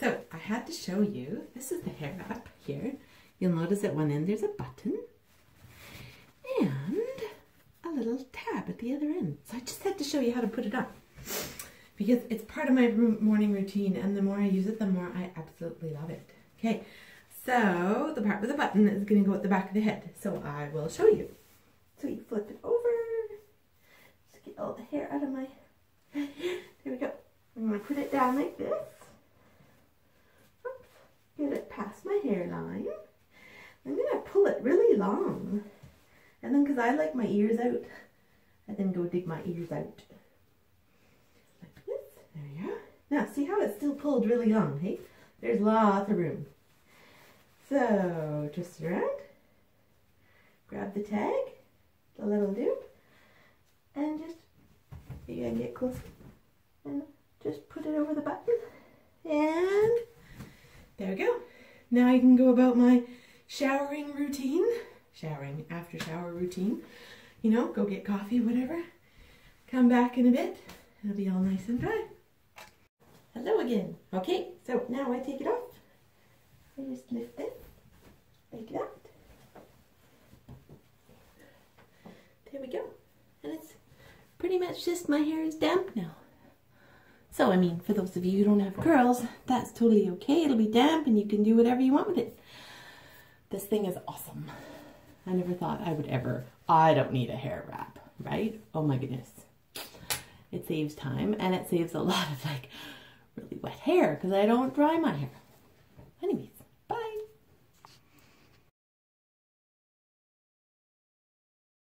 So I had to show you, this is the hair wrap here. You'll notice at one end there's a button and a little tab at the other end. So I just had to show you how to put it up because it's part of my morning routine and the more I use it, the more I absolutely love it. Okay, so the part with the button is going to go at the back of the head. So I will show you. So you flip it over, just get all the hair out of my, there we go. I'm going to put it down like this. Oops. Get it past hairline. I'm going to pull it really long. And then because I like my ears out, I then go dig my ears out. Like this. There we go. Now, see how it's still pulled really long, hey? There's lots of room. So, twist it around. Grab the tag, the little loop, and just, you gotta get close. And just put it over the button and there we go. Now I can go about my showering routine, showering after shower routine, you know, go get coffee, whatever. Come back in a bit, it'll be all nice and dry. Hello again. Okay, so now I take it off. I just lift it like that. There we go. And it's pretty much just my hair is damp now. So, I mean, for those of you who don't have curls, that's totally okay. It'll be damp and you can do whatever you want with it. This thing is awesome. I never thought I would ever, I don't need a hair wrap, right? Oh my goodness. It saves time and it saves a lot of like really wet hair because I don't dry my hair.